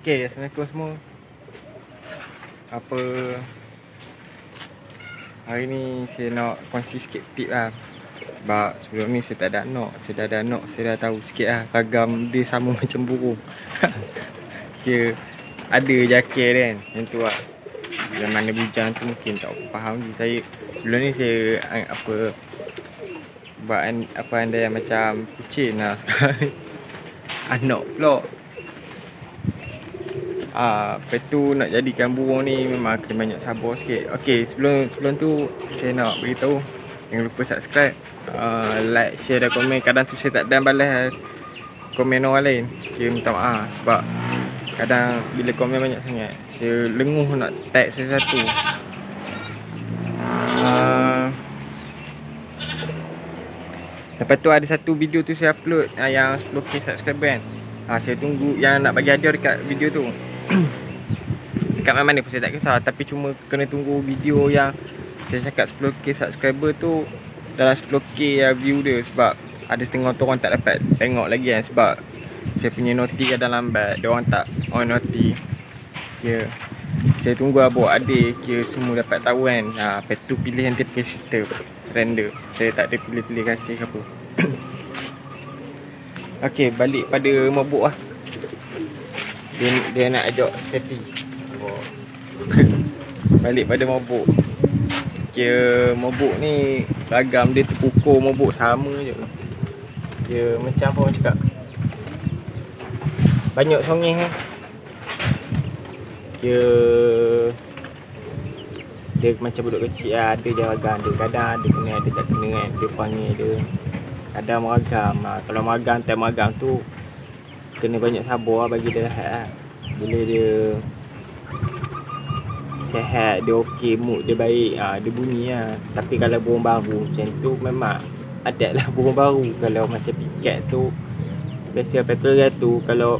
Okay, Assalamualaikum semua Apa Hari ni saya nak kongsi sikit tip lah. Sebab sebelum ni saya tak ada anak Saya dah ada anak, saya dah tahu sikit lah Ragam dia sama macam burung. Kira ada dia kan Yang tu lah. Yang mana bujang tu mungkin tak faham je Saya. Sebelum ni saya eh, apa Buat apa anda yang macam kucing lah sekarang Anak pula Ah, lepas tu nak jadikan burung ni memang kena banyak sabar sikit. Okey, sebelum sebelum tu saya nak beritahu jangan lupa subscribe, uh, like, share dan komen. Kadang tu saya tak dan balas komen orang lain. Saya minta maaf sebab kadang bila komen banyak sangat, saya lenguh nak tag sesuatu. Uh, lepas tu ada satu video tu saya upload uh, yang 10k subscriber kan. Ha, saya tunggu yang nak bagi hadiah dekat video tu Dekat mana-mana pun saya tak kisah Tapi cuma kena tunggu video yang Saya cakap 10k subscriber tu Dalam 10k view dia Sebab ada setengah tu orang tak dapat tengok lagi kan Sebab saya punya noti kadang lambat Dia orang tak on noti Kira Saya tunggu abuk adik Kira semua dapat tahu kan ha, Lepas tu pilih yang tipe cerita Render Saya tak ada pilih-pilih kasih ke apa. Okay, balik pada mabuk lah Dia, dia nak ajak safety oh. Balik pada mabuk. Kira mabuk ni Ragam dia terpukul mabuk sama je. Dia macam apa orang cakap? Banyak songeh kan Kira Dia macam budak kecil lah Ada je ragam dia Kadang ada kena ada tak kena kan. Dia panggil dia ada meragam ha. Kalau meragam time meragam tu Kena banyak sabar lah bagi dia rehat lah Bila dia Sehat, dia okey, mood dia baik ha, Dia bunyi lah Tapi kalau burung baru macam tu memang Adat lah burung baru. Kalau macam pikat tu Biasa petrol tu Kalau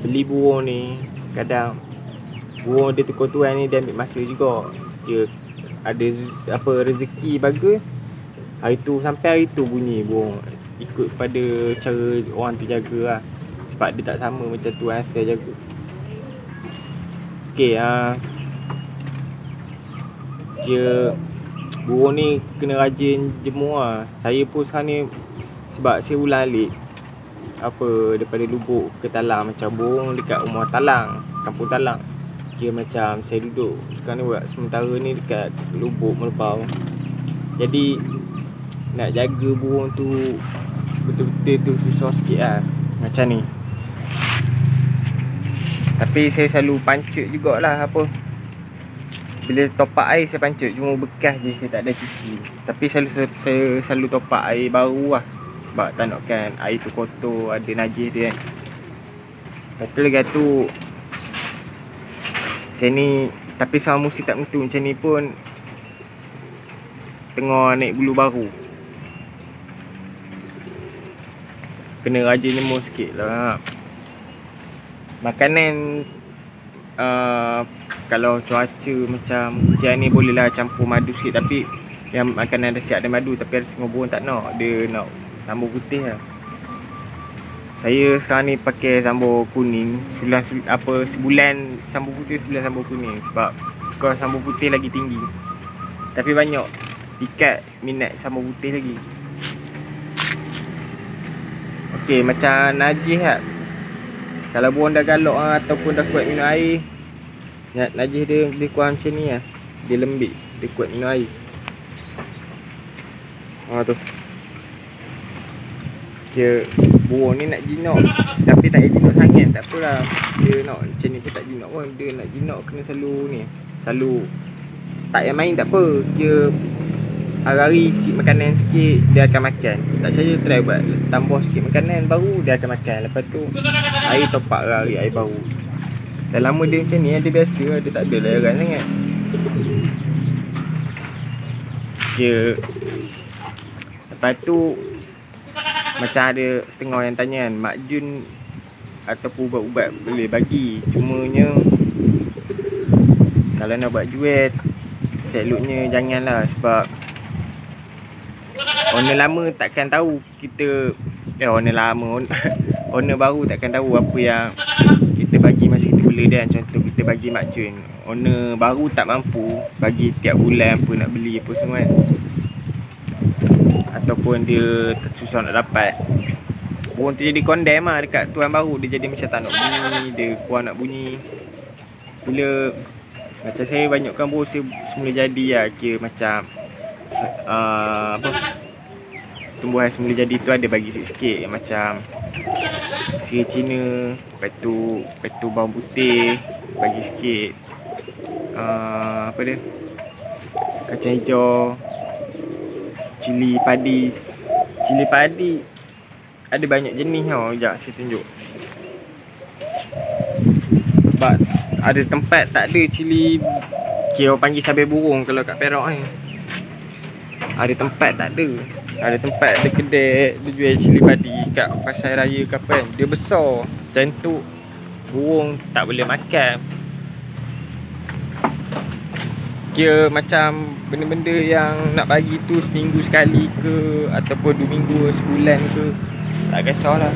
beli burung ni Kadang Burung dia tukar tuan ni dia ambil masa juga. Dia ada apa rezeki bagus. Hari tu sampai hari tu bunyi burung. Ikut pada cara orang tu jaga lah Sebab dia tak sama macam tu jaga Okay ah. Uh, dia Burung ni kena rajin jemur lah Saya pun sekarang ni Sebab saya ulang alik Apa daripada lubuk ke talang Macam burung dekat rumah talang Kampung talang. Kira macam saya duduk Sekarang ni buat sementara ni dekat lubuk melepau Jadi nak jaga burung tu betul-betul tu susah sikit lah macam ni tapi saya selalu pancut jugalah apa. Bila topak air saya pancut cuma bekas je saya tak ada cuci. Tapi selalu saya, selalu topak air baru lah. Sebab tak nakkan air tu kotor ada najis dia kan. Lepas tu lagi tu macam ni tapi sama musim tak mentu macam ni pun tengah naik bulu baru. Kena rajin lemur sikit lah makanan uh, kalau cuaca macam hujan ni boleh lah campur madu sikit. Tapi yang makanan ada siap ada madu tapi ada setengah burung tak nak. Dia nak sambal putih lah. Saya sekarang ni pakai sambal kuning. Sebulan, apa sebulan sambal putih sebulan sambal kuning. Sebab kalau sambal putih lagi tinggi. Tapi banyak pikat minat sambal putih lagi. Okey, macam najis lah. Kalau buang dah galak lah, ataupun dah kuat minum air. Najis dia lebih kurang macam ni lah. Dia lembik. Dia kuat minum air. Ha tu. Dia buang ni nak jinak. Tapi tak payah jinak sangat. Tak apalah. Dia nak macam ni pun tak jinak pun. Dia nak jinak kena selalu ni. Selalu. Tak payah main tak apa. Dia Hari-hari isi makanan sikit Dia akan makan Tak saya try buat Tambah sikit makanan baru Dia akan makan Lepas tu Air topak hari air baru Dah lama dia macam ni Dia biasa Dia tak ada layaran sangat. Dia Lepas tu Macam ada setengah yang tanya kan Mak Jun Ataupun ubat-ubat boleh bagi. Cumanya Kalau nak buat jual Selutnya janganlah Sebab Owner lama takkan tahu kita Eh owner lama Owner baru takkan tahu apa yang Kita bagi masa kita beli dia. Contoh kita bagi mak cun owner baru tak mampu bagi tiap bulan apa nak beli apa semua kan. Ataupun dia susah nak dapat. Burung tu jadi condemn lah dekat tuan baru. Dia jadi macam tak nak bunyi dia kurang nak bunyi. Bila macam saya banyakkan burung semula jadi lah kira macam uh, apa tumbuhan semula jadi tu ada bagi sikit-sikit macam sirih Cina lepas tu lepas tu bawang putih bagi sikit. Uh, apa dia? Kacang hijau cili padi. Cili padi ada banyak jenis tau sekejap saya tunjuk. Sebab ada tempat tak ada cili kira panggil cabai burung kalau kat Perak ni. Ada tempat tak ada ada tempat ada kedai dia jual cili padi kat pasar raya ke apa kan. Dia besar. Macam tu. Burung tak boleh makan. Kira macam benda-benda yang nak bagi tu seminggu sekali ke ataupun dua minggu sebulan ke. Tak kisahlah.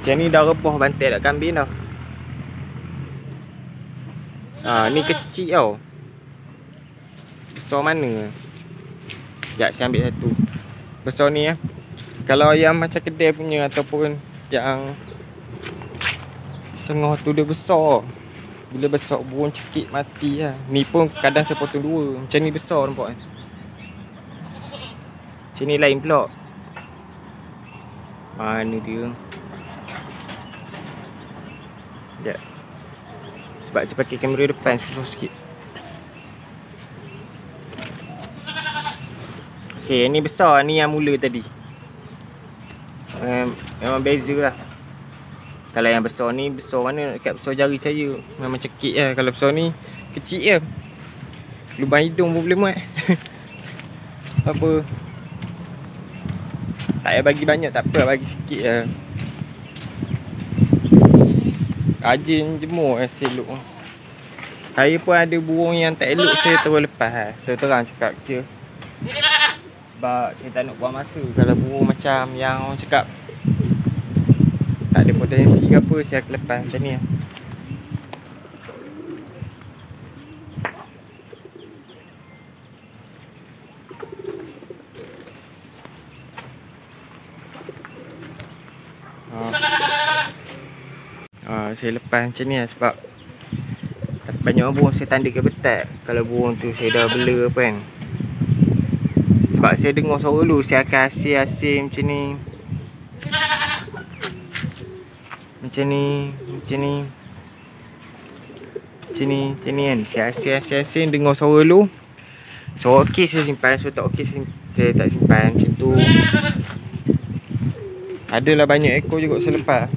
Macam ni dah repoh bantai dak kambing dah. Ha, ni kecil tau besar mana? Sekejap saya ambil satu. Besar ni ya Kalau yang macam kedai punya Ataupun yang Sengah tu dia besar. Bila besar burung cekik mati lah Ni pun kadang saya potong dua. Macam ni besar nampak kan Macam ni lain pula. Mana dia? Sekejap. Sebab saya pakai kamera depan susah sikit Okay, ni besar ni yang mula tadi. Um, memang beza lah. Kalau yang besar ni, besar mana dekat besar jari saya. Memang cekik lah. Kalau besar ni, kecil je. Lubang hidung pun boleh muat. apa. Tak payah bagi banyak, tak apa. Bagi sikit lah. Rajin jemur lah selok. Saya pun ada burung yang tak elok saya terus lepas lah. Terang-terang cakap kira sebab saya tak nak buang masa. Kalau burung macam yang orang cakap tak ada potensi ke apa saya akan lepas macam ni lah. Uh, saya lepas macam ni lah sebab banyak burung saya tanda ke betat kalau burung tu saya dah bela apa kan sebab saya dengar suara dulu Saya akan asyik-asyik macam ni. Macam ni Macam ni. Macam ni Macam ni kan. Saya asyik-asyik dengar suara dulu Suara okey saya simpan Suara tak okey saya, tak simpan Macam tu. Adalah banyak ekor juga saya lepas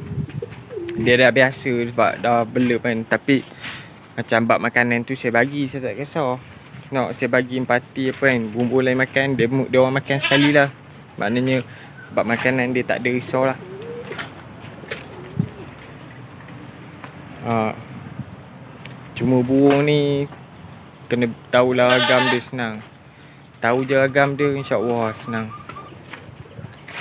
Dia dah biasa sebab dah bela kan. Tapi Macam bab makanan tu saya bagi Saya tak kisah nak saya bagi empati apa kan bumbu lain makan dia dia orang makan sekali lah. Maknanya bab makanan dia tak ada risau lah. Ha. cuma burung ni kena tahulah agam dia senang. Tahu je agam dia insyaAllah senang.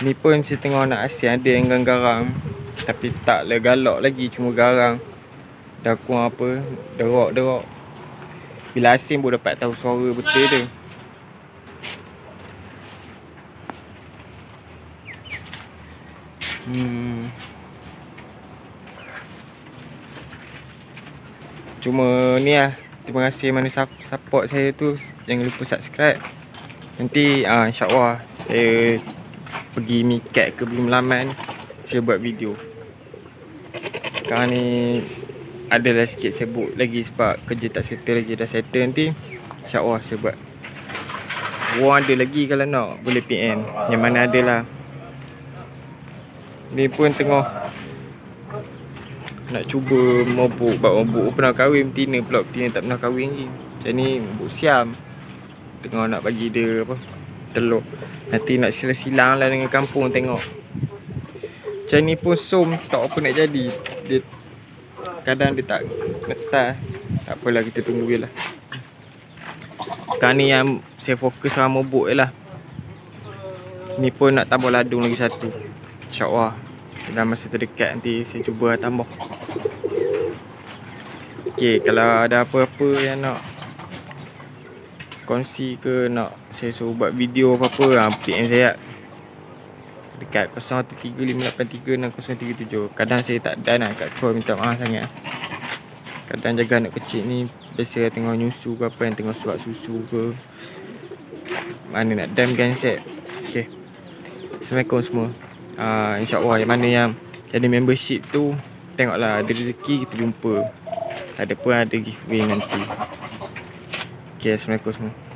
Ni pun saya tengok nak asyik ada yang garang-garang. Tapi tak lah galak lagi cuma garang. Dah kurang apa derok-derok bila asing pun dapat tahu suara betul dia. Hmm. Cuma ni lah. Terima kasih mana support saya tu. Jangan lupa subscribe. Nanti uh, insyaAllah Saya Pergi mikat ke Belum Laman Saya buat video. Sekarang ni adalah sikit sibuk lagi sebab kerja tak settle lagi dah settle nanti insyaAllah saya buat. Orang ada lagi kalau nak? Boleh PM yang mana ada lah. Ni pun tengah nak cuba mabuk buat mabuk. Pernah kahwin betina pula. Betina tak pernah kahwin lagi. Macam ni mabuk siam. Tengah nak bagi dia apa telur nanti nak silang-silang lah dengan kampung tengok. Macam ni pun som tak apa nak jadi. Dia kadang dia tak ngetas tak apalah kita tunggu je lah. Sekarang ni yang saya fokus sama bubuk je lah. Ni pun nak tambah ladung lagi satu. insyaAllah dalam masa terdekat nanti saya cuba tambah. Okay, kalau ada apa-apa yang nak kongsi ke nak saya suruh buat video apa-apa ha, PM saya dekat 0135836037 kadang saya tak dan nak kat call minta maaf sangat. Kadang jaga anak kecil ni biasa tengah nyusu ke apa yang tengah suap susu ke. Mana nak dan kan set okay. Assalamualaikum semua. Uh, InsyaAllah yang mana yang jadi membership tu tengoklah ada rezeki kita jumpa. Tak ada pun ada giveaway nanti. Okay, Assalamualaikum semua